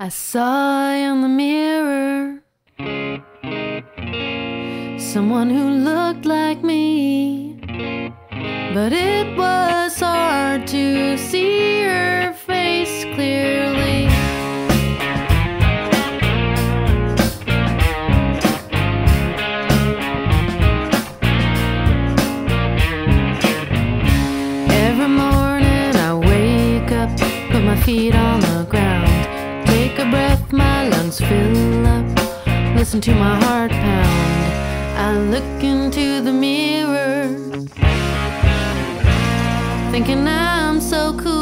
I saw in the mirror. Someone who looked like me, but it was hard to see her face clearly. Every morning I wake up, put my feet on the ground, my lungs fill up, listen to my heart pound. I look into the mirror, thinking I'm so cool,